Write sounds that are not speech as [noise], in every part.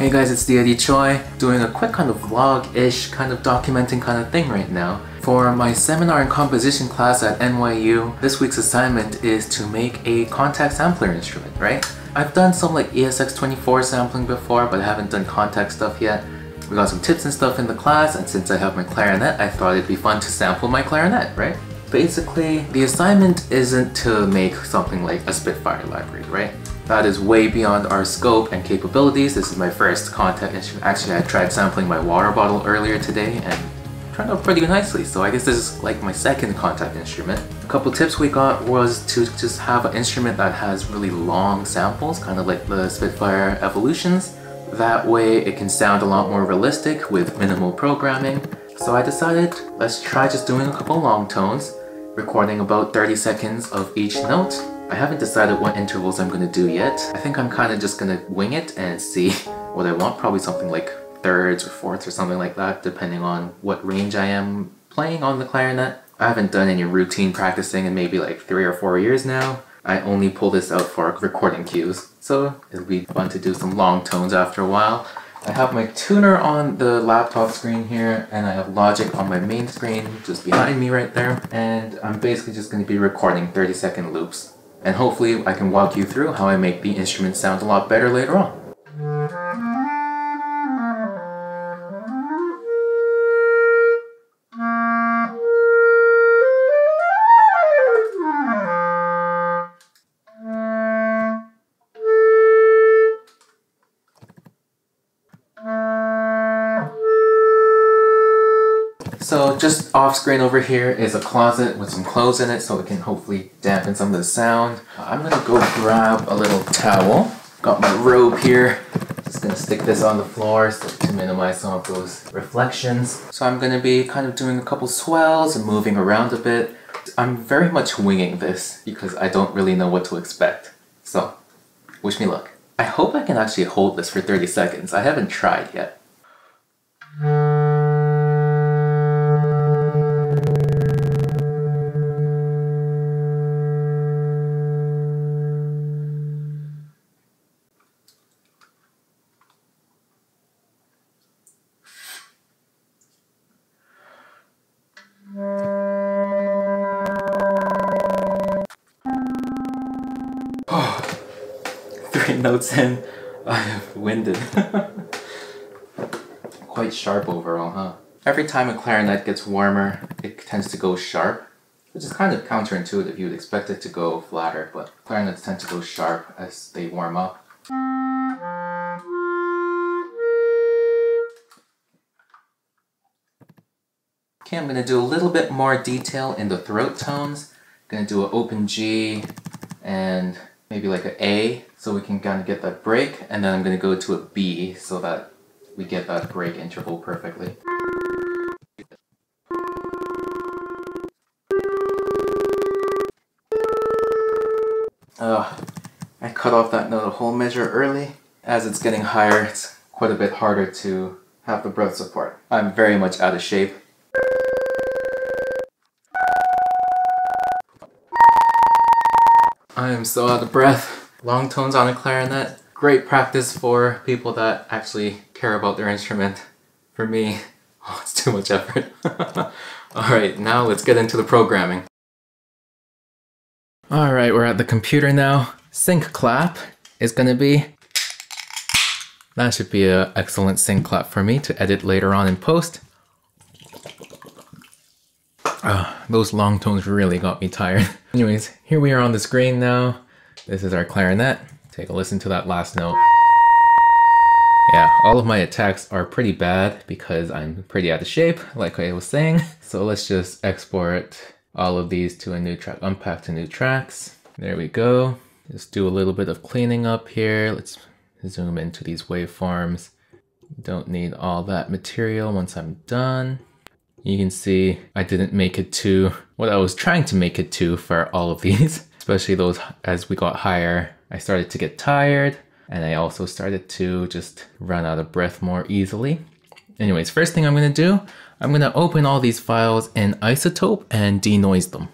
Hey guys, it's Eddie Choi, doing a quick kind of vlog-ish kind of documenting kind of thing right now. For my seminar and composition class at NYU, this week's assignment is to make a Kontakt sampler instrument, right? I've done some like ESX24 sampling before, but I haven't done Kontakt stuff yet. We got some tips and stuff in the class, and since I have my clarinet, I thought it'd be fun to sample my clarinet, right? Basically, the assignment isn't to make something like a Spitfire library, right? That is way beyond our scope and capabilities. This is my first Kontakt instrument. Actually, I tried sampling my water bottle earlier today and turned out pretty nicely. So I guess this is like my second Kontakt instrument. A couple tips we got was to just have an instrument that has really long samples, kind of like the Spitfire Evolutions. That way it can sound a lot more realistic with minimal programming. So I decided, let's try just doing a couple long tones, recording about 30 seconds of each note, I haven't decided what intervals I'm going to do yet. I think I'm kind of just going to wing it and see [laughs] what I want. Probably something like thirds or fourths or something like that, depending on what range I am playing on the clarinet. I haven't done any routine practicing in maybe like three or four years now. I only pull this out for recording cues, so it'll be fun to do some long tones after a while. I have my tuner on the laptop screen here, and I have Logic on my main screen just behind me right there. And I'm basically just going to be recording 30 second loops and hopefully I can walk you through how I make the instrument sound a lot better later on. Just off screen over here is a closet with some clothes in it so it can hopefully dampen some of the sound. I'm gonna go grab a little towel. Got my robe here. Just gonna stick this on the floor so to minimize some of those reflections. So I'm gonna be kind of doing a couple swells and moving around a bit. I'm very much winging this because I don't really know what to expect. So, wish me luck. I hope I can actually hold this for 30 seconds. I haven't tried yet. [laughs] notes in, I have winded. [laughs] Quite sharp overall, huh? Every time a clarinet gets warmer, it tends to go sharp, which is kind of counterintuitive. You would expect it to go flatter, but clarinets tend to go sharp as they warm up. Okay, I'm gonna do a little bit more detail in the throat tones. I'm gonna do an open G and maybe like an A so we can kind of get that break and then I'm going to go to a B so that we get that break interval perfectly. Uh, I cut off that note a whole measure early. As it's getting higher, it's quite a bit harder to have the breath support. I'm very much out of shape. I am so out of breath. Long tones on a clarinet. Great practice for people that actually care about their instrument. For me, [laughs] oh, it's too much effort. [laughs] Alright, now let's get into the programming. Alright, we're at the computer now. Sync clap is gonna be... That should be an excellent sync clap for me to edit later on in post. Uh, those long tones really got me tired. [laughs] Anyways, here we are on the screen now. This is our clarinet. Take a listen to that last note. Yeah, all of my attacks are pretty bad because I'm pretty out of shape, like I was saying. [laughs] So let's just export all of these to a new track, unpack to new tracks. There we go. Just do a little bit of cleaning up here. Let's zoom into these waveforms. Don't need all that material once I'm done. You can see I didn't make it to what I was trying to make it to for all of [laughs] these, especially those as we got higher. I started to get tired and I also started to just run out of breath more easily. Anyways, first thing I'm gonna do, I'm gonna open all these files in iZotope and denoise them.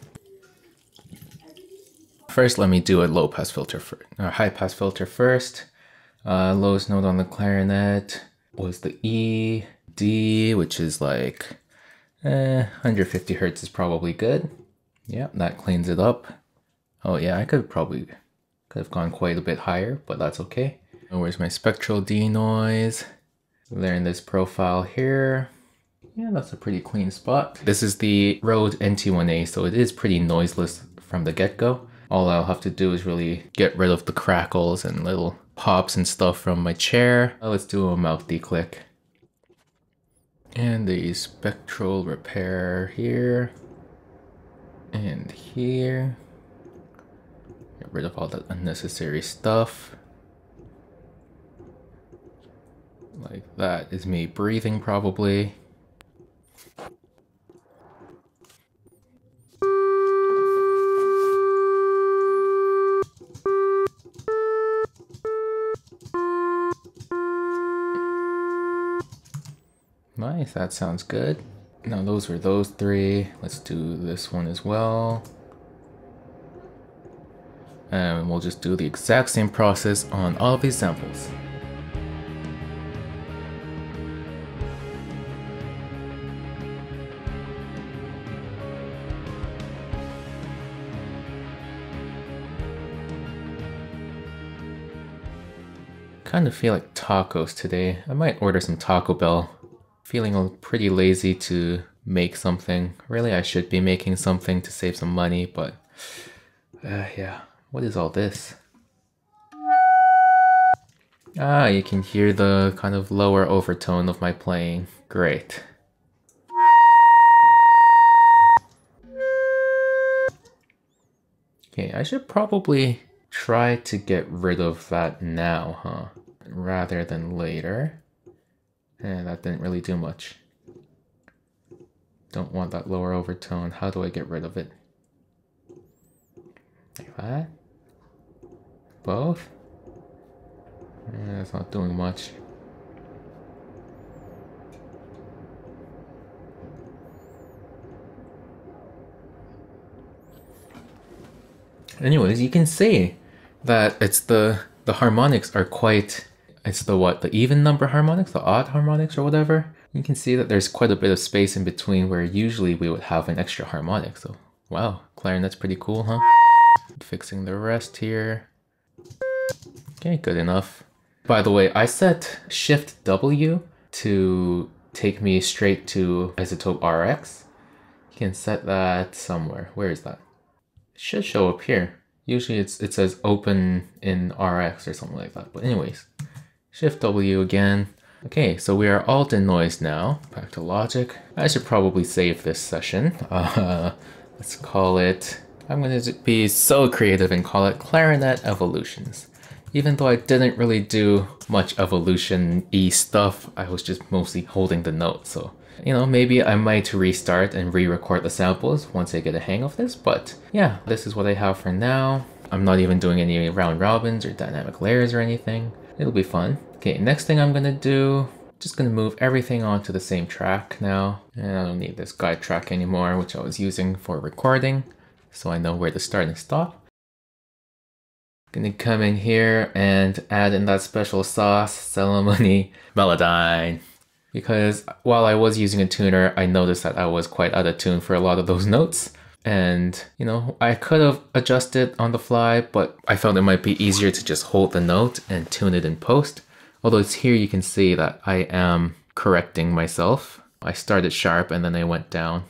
First, let me do a low pass filter, for, or high pass filter first. Uh, lowest note on the clarinet was the E, D, which is like eh, 150 hertz is probably good. Yep, that cleans it up. Oh yeah, I could probably could have gone quite a bit higher, but that's okay. where's my spectral denoise? In this profile here. Yeah, that's a pretty clean spot. This is the Rode NT1A, so it is pretty noiseless from the get-go. All I'll have to do is really get rid of the crackles and little pops and stuff from my chair. let's do a mouth declick. And the spectral repair here. And here. Get rid of all that unnecessary stuff. Like that is me breathing probably. Nice, that sounds good. Now those were those three. Let's do this one as well. And we'll just do the exact same process on all of these samples. Kind of feel like tacos today. I might order some Taco Bell feeling pretty lazy to make something. Really, I should be making something to save some money, but uh, yeah, what is all this? Ah, you can hear the kind of lower overtone of my playing. Great. Okay, I should probably try to get rid of that now, huh? Rather than later. And that didn't really do much. Don't want that lower overtone. How do I get rid of it? Like that? Both? Yeah, that's not doing much. Anyways, you can see that it's the the harmonics are quite it's the what? The even number harmonics? The odd harmonics or whatever? You can see that there's quite a bit of space in between where usually we would have an extra harmonic. So wow, clarinet's pretty cool, huh? Fixing the rest here. Okay, good enough. By the way, I set Shift W to take me straight to iZotope RX. You can set that somewhere. Where is that? It should show up here. Usually it's it says open in RX or something like that. But anyways, Shift W again. Okay, so we are all denoised now. Back to Logic. I should probably save this session. [laughs] Uh, let's call it... I'm to be so creative and call it Clarinet Evolutions. Even though I didn't really do much evolution-y stuff, I was just mostly holding the note, so... You know, maybe I might restart and re-record the samples once I get a hang of this, but yeah, this is what I have for now. I'm not even doing any round robins or dynamic layers or anything. It'll be fun. Okay, next thing I'm gonna do, just gonna move everything onto the same track now. And I don't need this guide track anymore, which I was using for recording. So I know where to start and stop. Gonna come in here and add in that special sauce, Celemony Melodyne. Because while I was using a tuner, I noticed that I was quite out of tune for a lot of those notes. And, you know, I could have adjusted on the fly, but I felt it might be easier to just hold the note and tune it in post. Although it's here you can see that I am correcting myself. I started sharp and then I went down.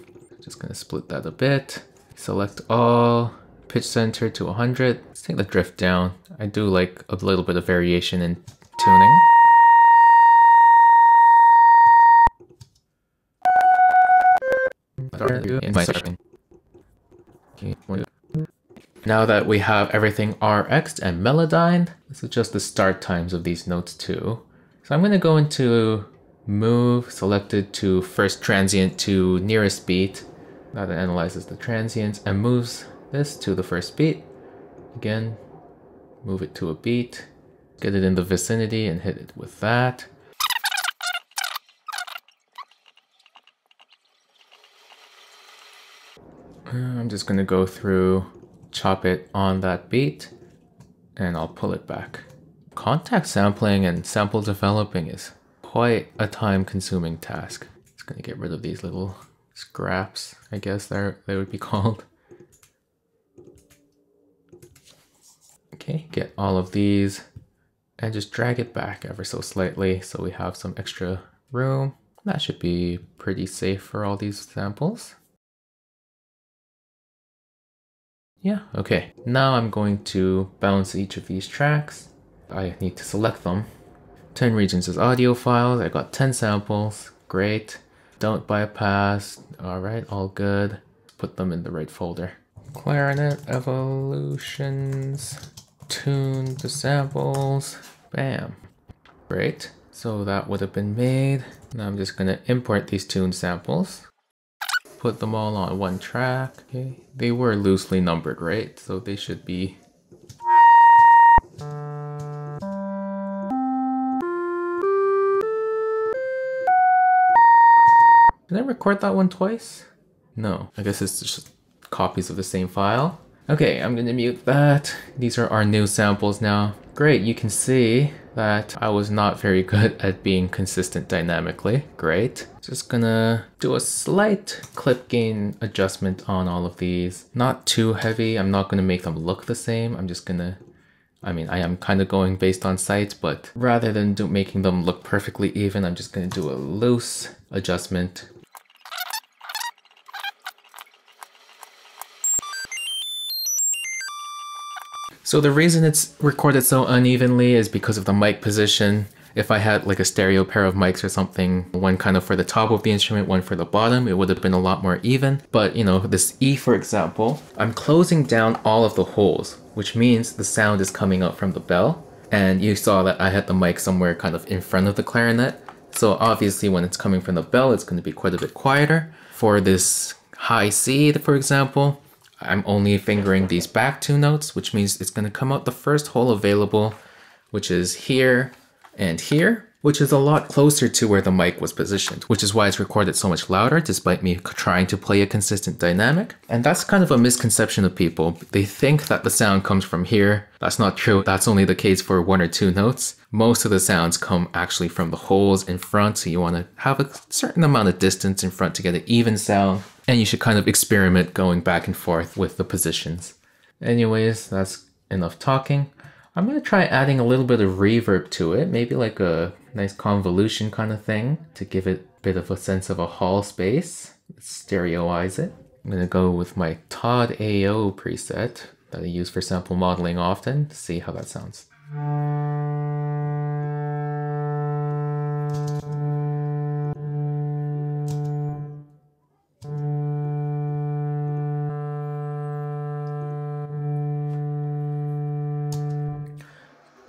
Just gonna split that a bit. Select all, pitch center to 100. Let's take the drift down. I do like a little bit of variation in tuning. In my now that we have everything RX and Melodyne, let's adjust the start times of these notes too. So I'm going to go into move selected to first transient to nearest beat. Now That analyzes the transients and moves this to the first beat. Again, move it to a beat, get it in the vicinity and hit it with that. Uh, I'm just gonna go through, chop it on that beat, and I'll pull it back. Kontakt sampling and sample developing is quite a time consuming task. Just gonna get rid of these little scraps, I guess they they would be [laughs] called. Okay, get all of these and just drag it back ever so slightly so we have some extra room. That should be pretty safe for all these samples. Yeah, okay. Now I'm going to bounce each of these tracks. I need to select them. 10 regions as audio files. I got 10 samples. Great. Don't bypass. Alright, all good. Put them in the right folder. Clarinet evolutions. Tune the samples. Bam. Great. So that would have been made. Now I'm just gonna import these tune samples. Put them all on one track. Okay. They were loosely numbered, right? So they should be Did I record that one twice? No, I guess it's just copies of the same file. Okay, I'm gonna mute that. These are our new samples now. Great, you can see that I was not very good [laughs] at being consistent dynamically. Great. Just gonna do a slight clip gain adjustment on all of these. Not too heavy. I'm not gonna make them look the same. I'm just gonna I mean, I am kind of going based on sight, but rather than do, making them look perfectly even, I'm just going to do a loose adjustment So the reason it's recorded so unevenly is because of the mic position. If I had like a stereo pair of mics or something, one kind of for the top of the instrument, one for the bottom, it would have been a lot more even. But you know, this E for example, I'm closing down all of the holes, which means the sound is coming out from the bell. And you saw that I had the mic somewhere kind of in front of the clarinet. So obviously when it's coming from the bell, it's going to be quite a bit quieter. For this high C, for example, I'm only fingering these back two notes, which means it's going to come out the first hole available, which is here and here, which is a lot closer to where the mic was positioned, which is why it's recorded so much louder despite me trying to play a consistent dynamic. And that's kind of a misconception of people. They think that the sound comes from here. That's not true. That's only the case for one or two notes. Most of the sounds come actually from the holes in front, so you want to have a certain amount of distance in front to get an even sound. And you should kind of experiment going back and forth with the positions. Anyways, that's enough talking. I'm going to try adding a little bit of reverb to it, maybe like a nice convolution kind of thing to give it a bit of a sense of a hall space. Let's stereoize it. I'm going to go with my Todd AO preset that I use for sample modeling often to see how that sounds.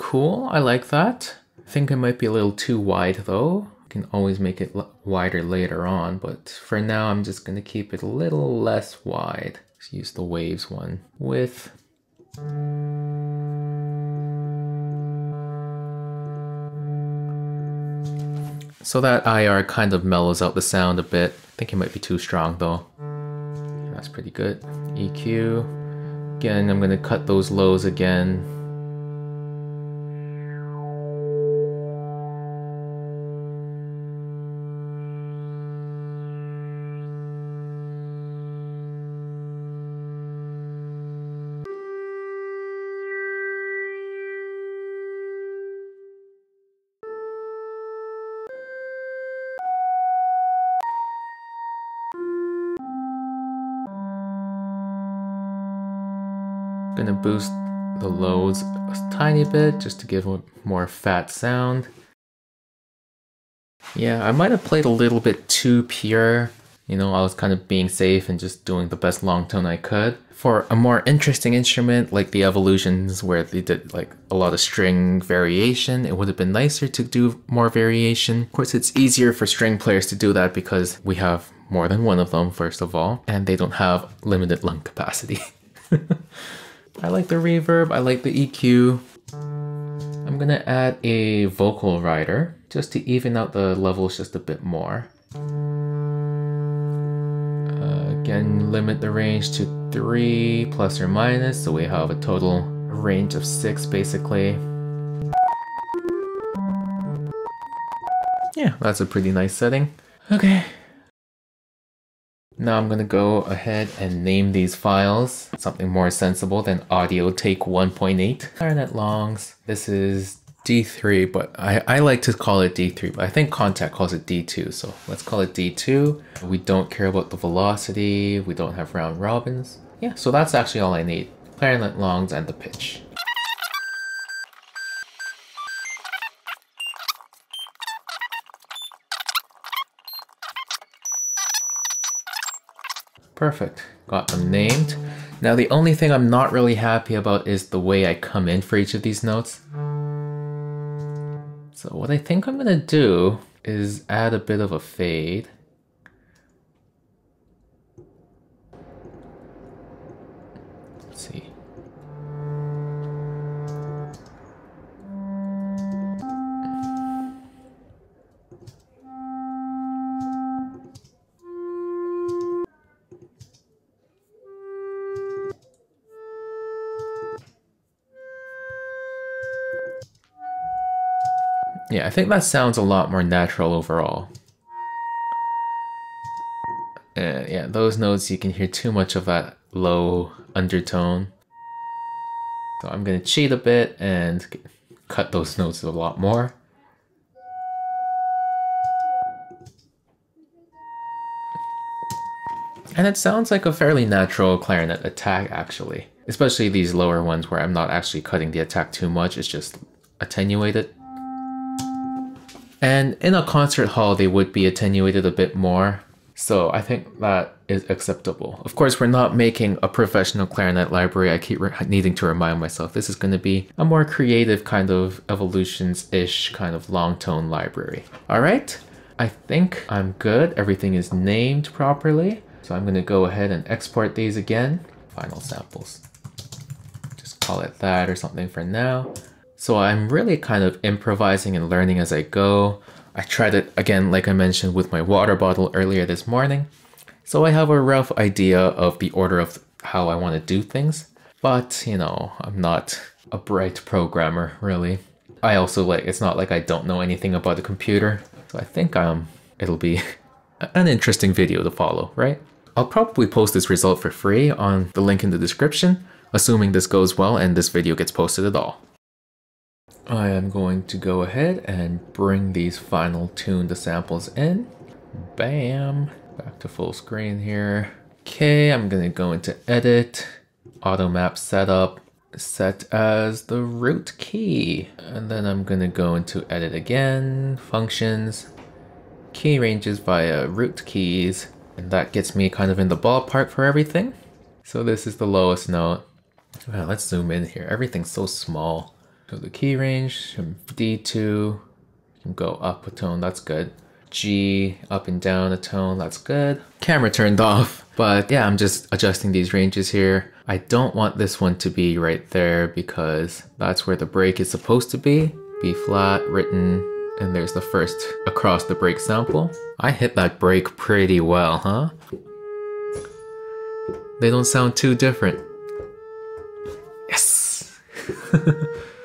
Cool, I like that. I think it might be a little too wide though. I can always make it wider later on, but for now I'm just gonna keep it a little less wide. Let's use the waves one with So that IR kind of mellows out the sound a bit. I think it might be too strong though. That's pretty good. EQ. Again, I'm gonna cut those lows again. Gonna boost the lows a tiny bit just to give more fat sound. Yeah, I might have played a little bit too pure. You know, I was kind of being safe and just doing the best long tone I could. For a more interesting instrument like the Evolutions where they did like a lot of string variation, it would have been nicer to do more variation. Of course, it's easier for string players to do that because we have more than one of them, first of all, and they don't have limited lung capacity. [laughs] I like the reverb, I like the EQ. I'm gonna add a vocal rider just to even out the levels just a bit more. Uh, again, limit the range to three plus or minus, so we have a total range of six basically. Yeah, that's a pretty nice setting. Okay, now I'm gonna go ahead and name these files something more sensible than audio take 1.8. Clarinet longs. This is D3, but I, I like to call it D3, but I think Kontakt calls it D2, so let's call it D2. We don't care about the velocity, we don't have round robins. Yeah, so that's actually all I need. Clarinet longs and the pitch. Perfect. Got them named. Now the only thing I'm not really happy about is the way I come in for each of these notes. So what I think I'm gonna do is add a bit of a fade. Yeah, I think that sounds a lot more natural overall. Uh, yeah, those notes you can hear too much of that low undertone. So I'm gonna cheat a bit and cut those notes a lot more. And it sounds like a fairly natural clarinet attack actually. Especially these lower ones where I'm not actually cutting the attack too much, it's just attenuated. And in a concert hall, they would be attenuated a bit more. So I think that is acceptable. Of course, we're not making a professional clarinet library. I keep needing to remind myself this is going to be a more creative kind of evolutions-ish kind of long tone library. All right, I think I'm good. Everything is named properly. So I'm going to go ahead and export these again. Final samples. Just call it that or something for now. So I'm really kind of improvising and learning as I go. I tried it again, like I mentioned, with my water bottle earlier this morning. So I have a rough idea of the order of how I want to do things. But, you know, I'm not a bright programmer, really. I also like, it's not like I don't know anything about the computer. So I think um, it'll be [laughs] an interesting video to follow, right? I'll probably post this result for free on the link in the description, assuming this goes well and this video gets posted at all. I am going to go ahead and bring these final tuned samples in. Bam! Back to full screen here. Okay, I'm gonna go into edit, auto map setup, set as the root key. And then I'm gonna go into edit again, functions, key ranges via root keys. And that gets me kind of in the ballpark for everything. So this is the lowest note. Let's zoom in here. Everything's so small. So the key range from D2, you can go up a tone, that's good. G, up and down a tone, that's good. Camera turned off, but yeah, I'm just adjusting these ranges here. I don't want this one to be right there because that's where the break is supposed to be. B flat, written, and there's the first across the break sample. I hit that break pretty well, huh? They don't sound too different. Yes! [laughs]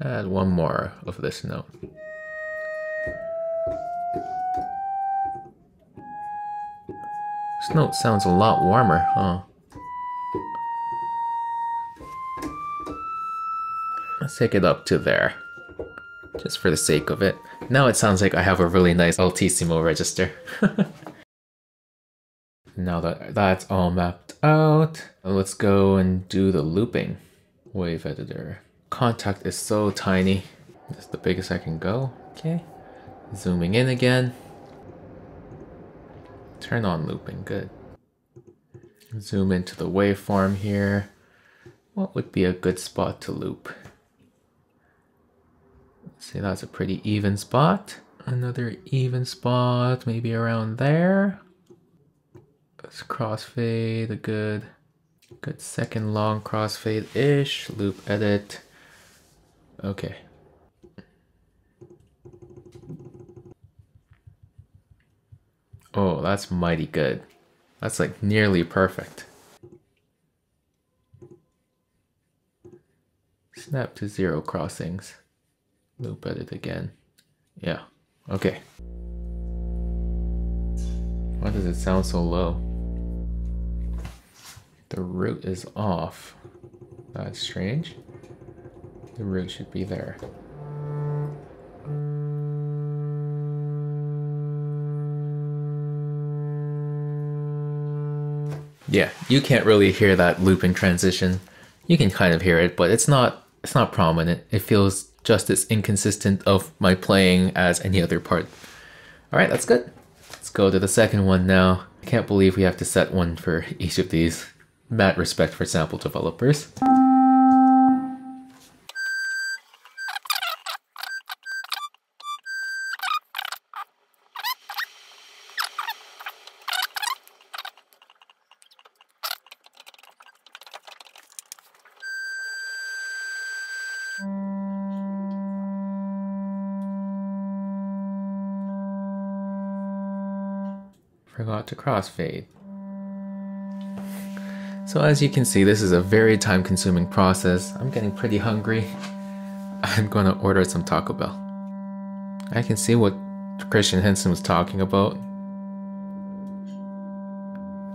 add one more of this note. This note sounds a lot warmer, huh? Let's take it up to there, just for the sake of it. Now it sounds like I have a really nice altissimo register. [laughs] now that that's all mapped out, let's go and do the looping. Wave editor. Kontakt is so tiny. That's the biggest I can go. Okay. Zooming in again. Turn on looping, good. Zoom into the waveform here. What would be a good spot to loop? Let's see, that's a pretty even spot. Another even spot, maybe around there. Let's crossfade a good, good second long crossfade-ish. Loop edit. Okay. Oh, that's mighty good. That's like nearly perfect. Snap to zero crossings. Loop at it again. Yeah, okay. Why does it sound so low? The root is off. That's strange. The root should be there. Yeah, you can't really hear that looping transition. You can kind of hear it, but it's not it's not prominent. It feels just as inconsistent of my playing as any other part. All right, that's good. Let's go to the second one now. I can't believe we have to set one for each of these. Mad respect for sample developers. Forgot to crossfade. So as you can see, this is a very time consuming process. I'm getting pretty hungry. [laughs] I'm gonna order some Taco Bell. I can see what Christian Henson was talking about.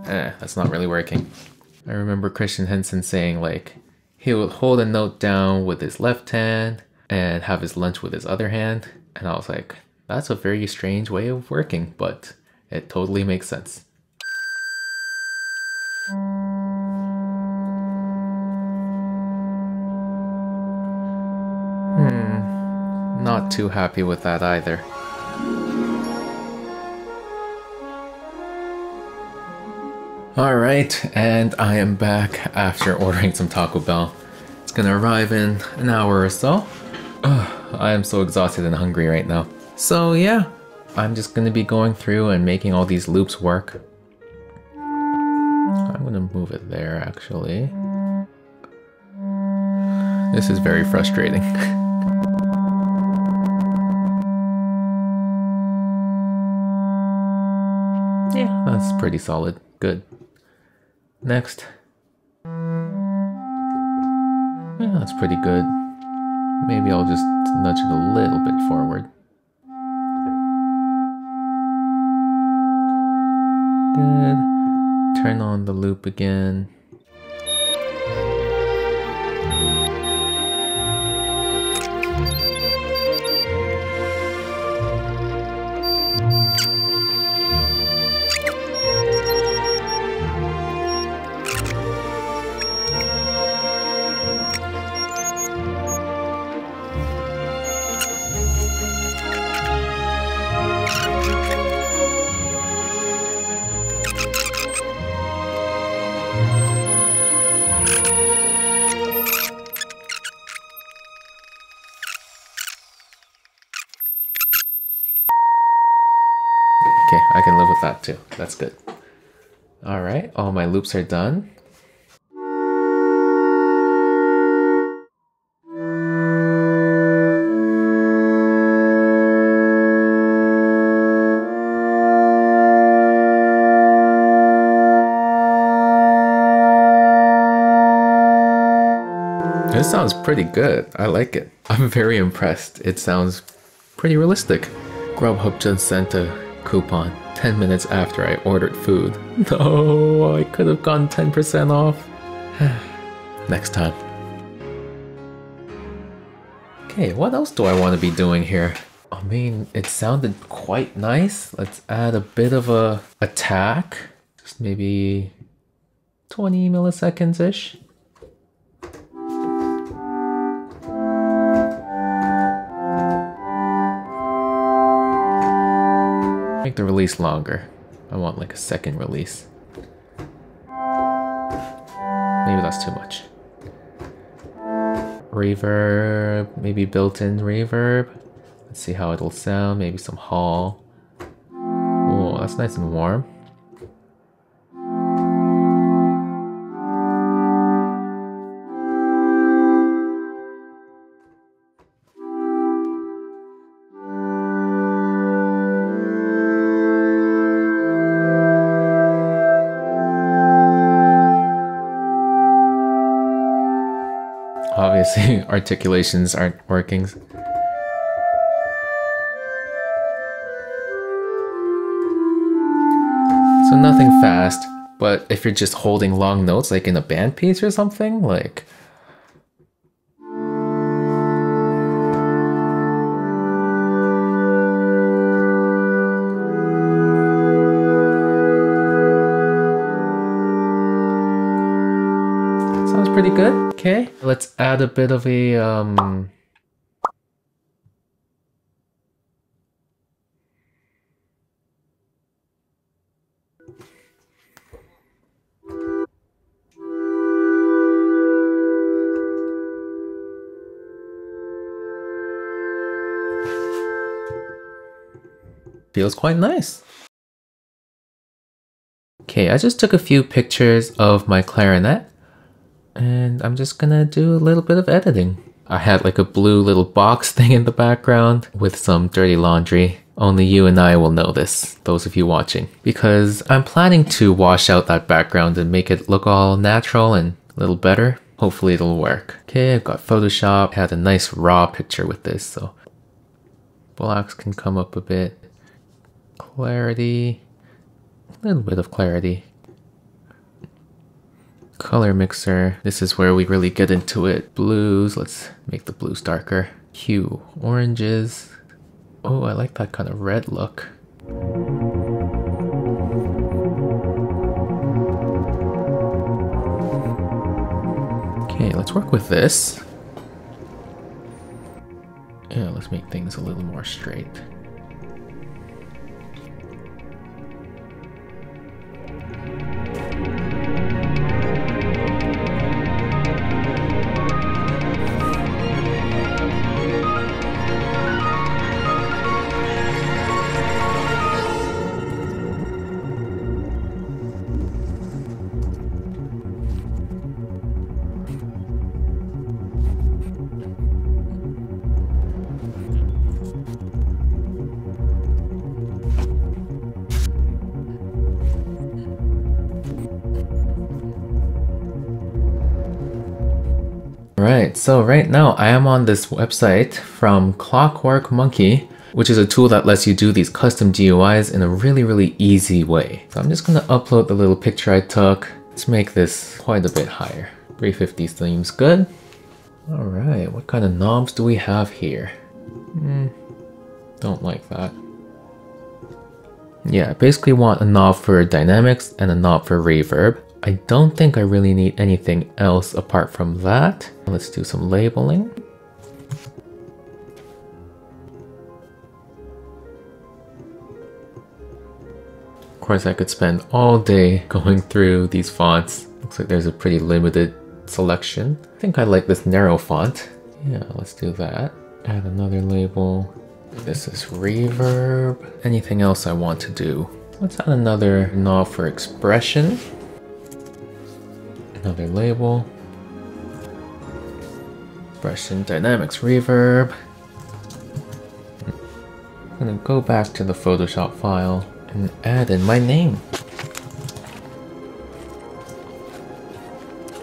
Eh, that's not really working. I remember Christian Henson saying like, he would hold a note down with his left hand and have his lunch with his other hand. And I was like, that's a very strange way of working, but it totally makes sense. Hmm, not too happy with that either. Alright, and I am back after ordering some Taco Bell. It's gonna arrive in an hour or so. Ugh, I am so exhausted and hungry right now. So yeah, I'm just gonna be going through and making all these loops work. I'm gonna move it there actually. This is very frustrating. [laughs] yeah, that's pretty solid. Good. Next. Yeah, that's pretty good. Maybe I'll just nudge it a little bit forward. Turn mm-hmm. on the loop again. Loops are done. This sounds pretty good. I like it. [laughs] I'm very impressed. It sounds pretty realistic. Grubhub just sent a coupon 10 minutes after I ordered food. [laughs] No, I could have gone 10% off. [sighs] Next time. Okay, what else do I want to be doing here? I mean, it sounded quite nice. Let's add a bit of a attack. Just maybe 20 milliseconds-ish. Make the release longer. I want like a second release. Maybe that's too much. Reverb, maybe built-in reverb. Let's see how it'll sound. Maybe some hall. Oh, that's nice and warm. Obviously, [laughs] articulations aren't working. So nothing fast, but if you're just holding long notes like in a band piece or something, like Sounds pretty good. Let's add a bit of a um, Feels quite nice. Okay, I just took a few pictures of my clarinet and I'm just gonna do a little bit of editing. I had like a blue little box [laughs] thing in the background with some dirty laundry. Only you and I will know this, those of you watching. Because I'm planning to wash out that background and make it look all natural and a little better. Hopefully it'll work. Okay, I've got Photoshop, had a nice raw picture with this, so blacks can come up a bit. Clarity, a little bit of clarity color mixer. This is where we really get into it. Blues, let's make the blues darker. Hue, oranges. Oh, I like that kind of red look. Okay, let's work with this. Yeah, let's make things a little more straight. Right, so right now I am on this website from Clockwork Monkey, which is a tool that lets you do these custom GUIs in a really, really easy way. So I'm just gonna upload the little picture I took. Let's make this quite a bit higher. 350 seems good. All right, what kind of knobs do we have here? Hmm, don't like that. Yeah, I basically want a knob for dynamics and a knob for reverb. I don't think I really need anything else apart from that. Let's do some labeling. Of course, I could spend all day [laughs] going through these fonts. Looks like there's a pretty limited selection. I think I like this narrow font. Yeah, let's do that. Add another label. This is reverb. Anything else I want to do? Let's add another knob for expression another label. Expression Dynamics Reverb. Gonna go back to the Photoshop file and add in my name.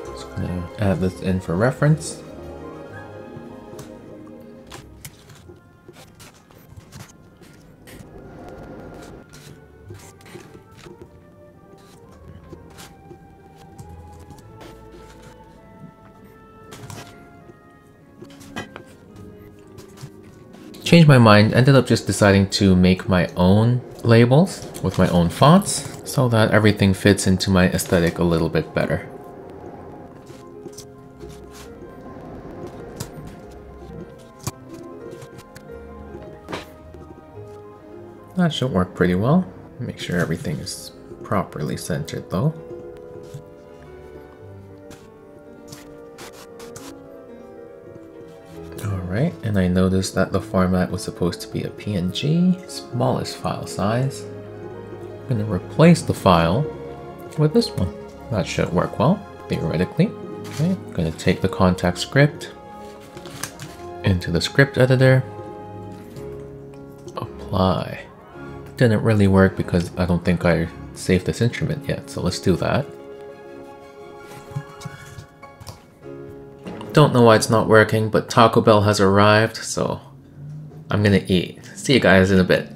Just gonna add this in for reference. Changed my mind, ended up just deciding to make my own labels with my own fonts so that everything fits into my aesthetic a little bit better. That should work pretty well. Make sure everything is properly centered though. And I noticed that the format was supposed to be a PNG, smallest file size. I'm to replace the file with this one. That should work well, theoretically. Okay, I'm to take the Kontakt script into the script editor, apply. Didn't really work because I don't think I saved this instrument yet, so let's do that. Don't know why it's not working, but Taco Bell has arrived, so I'm gonna eat. See you guys in a bit.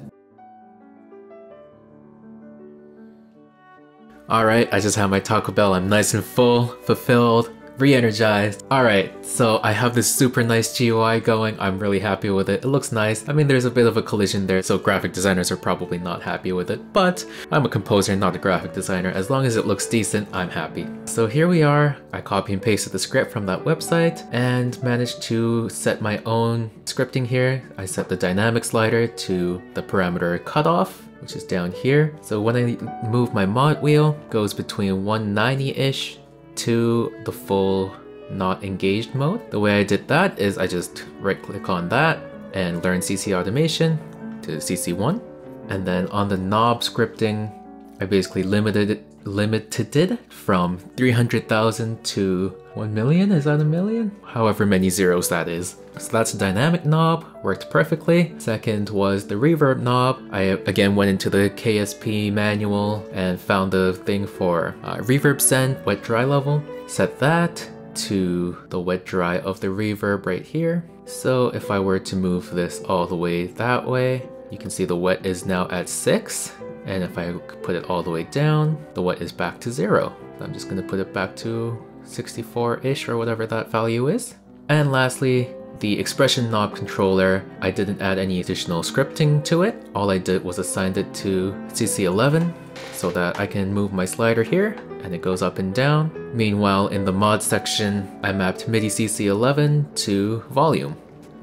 Alright, I just had my Taco Bell. I'm nice and full, fulfilled, re-energized. Alright, so I have this super nice GUI going. I'm really happy with it. It looks nice. I mean, there's a bit of a collision there, so graphic designers are probably not happy with it, but I'm a composer, not a graphic designer. As long as it looks decent, I'm happy. So here we are. I copy and pasted the script from that website and managed to set my own scripting here. I set the dynamic slider to the parameter cutoff which is down here. So when I move my mod wheel, goes between 190-ish to the full not engaged mode. The way I did that is I just right click on that and learn CC automation to CC1. And then on the knob scripting, I basically limited it, limited it from 300,000 to 1 million? Is that a million? However many zeros that is. So that's a dynamic knob, worked perfectly. Second was the reverb knob. I again went into the KSP manual and found the thing for uh, reverb send, wet dry level. Set that to the wet dry of the reverb right here. So if I were to move this all the way that way, you can see the wet is now at 6. And if I put it all the way down, the wet is back to 0. I'm just going to put it back to 64-ish or whatever that value is. And lastly, the expression knob controller, I didn't add any additional scripting to it. All I did was assigned it to CC11 so that I can move my slider here and it goes up and down. Meanwhile, in the mod section, I mapped MIDI CC11 to volume.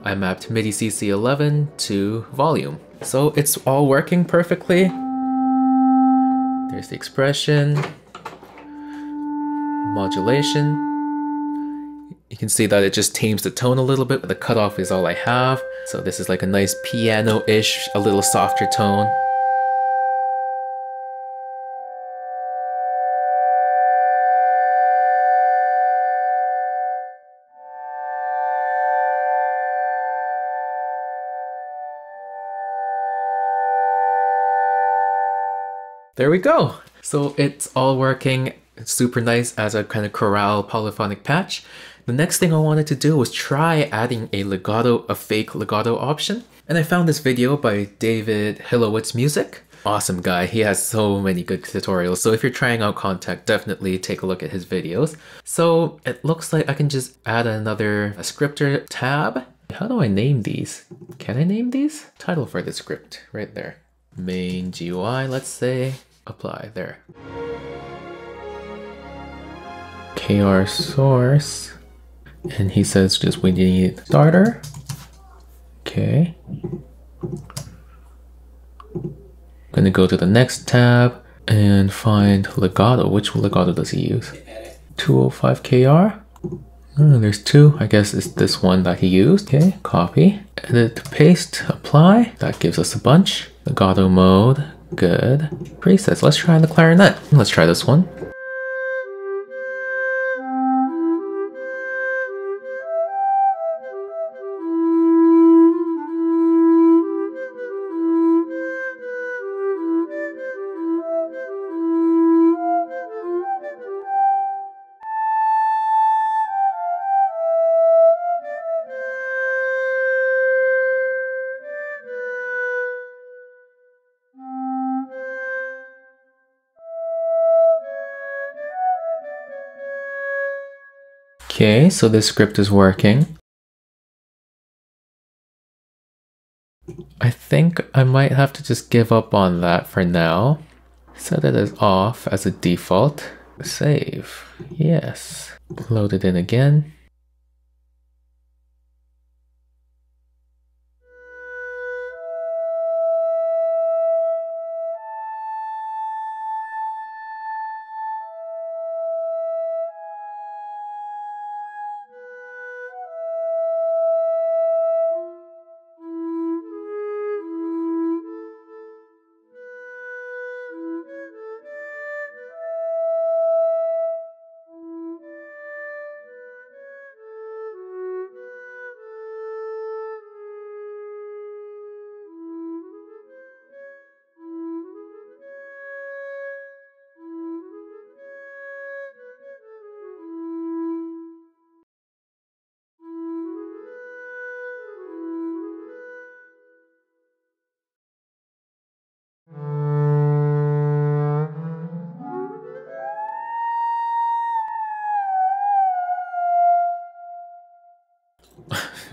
I mapped MIDI CC11 to volume. So it's all working perfectly. There's the expression, modulation. You can see that it just tames the tone a little bit. But the cutoff is all I have. So this is like a nice piano-ish, a little softer tone. There we go. So it's all working super nice as a kind of chorale polyphonic patch. The next thing I wanted to do was try adding a legato, a fake legato option. And I found this video by David Hilowitz Music. Awesome guy, he has so many good tutorials. So if you're trying out Kontakt, definitely take a look at his videos. So it looks like I can just add another scripter tab. How do I name these? Can I name these? Title for the script, right there. Main GUI, let's say. Apply, there. KR source. And he says just we need starter. Okay. Gonna go to the next tab and find legato. Which legato does he use? 205KR? Oh, hmm, there's two. I guess it's this one that he used. Okay, copy. Edit, paste, apply. That gives us a bunch. Legato mode, good. Presets, let's try the clarinet. Let's try this one. Okay, so this script is working. I think I might have to just give up on that for now. Set it as off as a default. Save. Yes. Load it in again.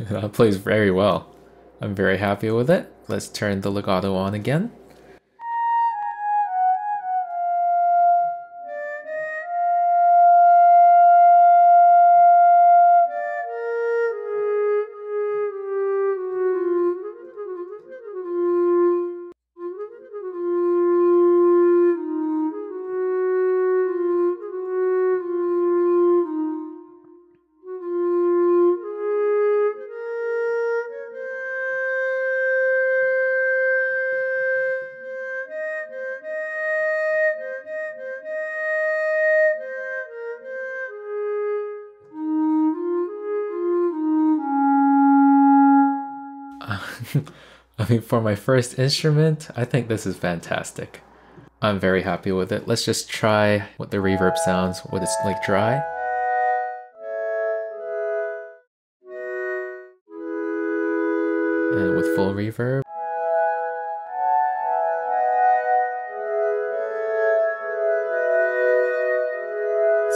[laughs] that plays very well. I'm very happy with it. Let's turn the legato on again. [laughs] I mean, for my first instrument, I think this is fantastic. I'm very happy with it. Let's just try what the reverb sounds when it's like dry. And with full reverb.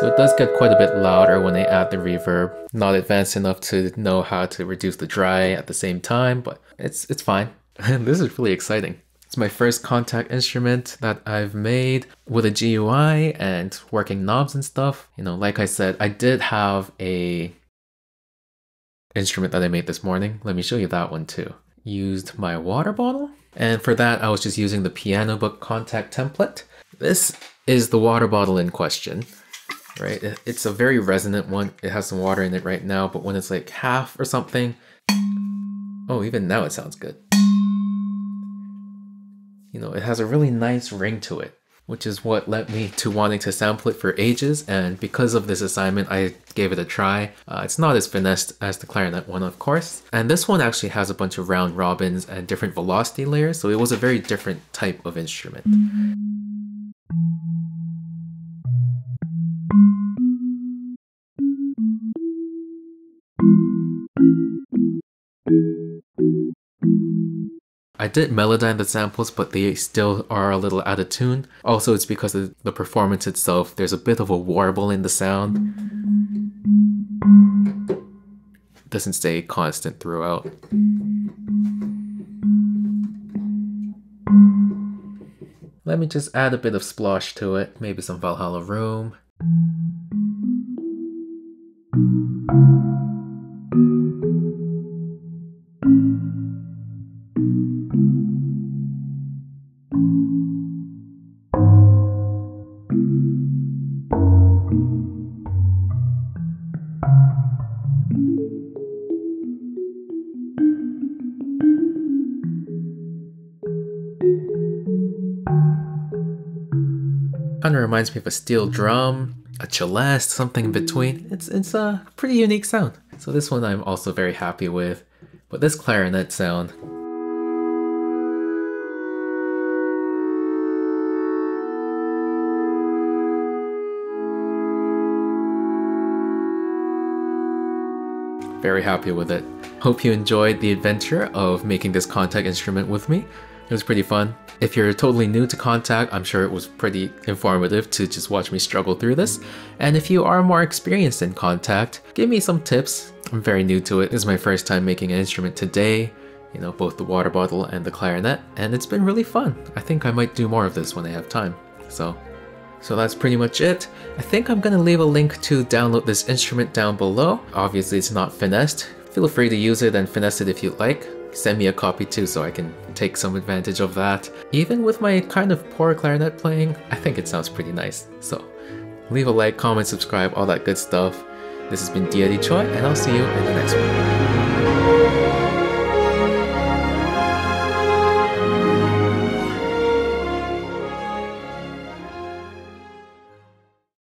So it does get quite a bit louder when they add the reverb. Not advanced enough to know how to reduce the dry at the same time, but it's it's fine. [laughs] this is really exciting. It's my first Kontakt instrument that I've made with a GUI and working knobs and stuff. You know, like I said, I did have a instrument that I made this morning. Let me show you that one too. Used my water bottle. And for that, I was just using the piano book Kontakt template. This is the water bottle in question right? It's a very resonant one. It has some water in it right now, but when it's like half or something, oh, even now it sounds good. You know, it has a really nice ring to it, which is what led me to wanting to sample it for ages. And because of this assignment, I gave it a try. Uh, it's not as finessed as the clarinet one, of course. And this one actually has a bunch of round robins and different velocity layers, so it was a very different type of instrument. I did melodyne the samples, but they still are a little out of tune. Also, it's because of the performance itself. There's a bit of a warble in the sound. It doesn't stay constant throughout. Let me just add a bit of splosh to it, maybe some Valhalla Room. Reminds me of a steel drum, a celeste, something in between. It's it's a pretty unique sound. So this one I'm also very happy with. But this clarinet sound, very happy with it. Hope you enjoyed the adventure of making this Kontakt instrument with me. It was pretty fun. If you're totally new to Kontakt, I'm sure it was pretty informative to just watch me struggle through this. And if you are more experienced in Kontakt, give me some tips. I'm very new to it. This is my first time making an instrument today, you know, both the water bottle and the clarinet, and it's been really fun. I think I might do more of this when I have time. So so that's pretty much it. I think I'm gonna leave a link to download this instrument down below. Obviously it's not finessed. Feel free to use it and finesse it if you like send me a copy too so I can take some advantage of that. Even with my kind of poor clarinet playing, I think it sounds pretty nice. So leave a like, comment, subscribe, all that good stuff. This has been D.I.D. Choi, and I'll see you in the next one.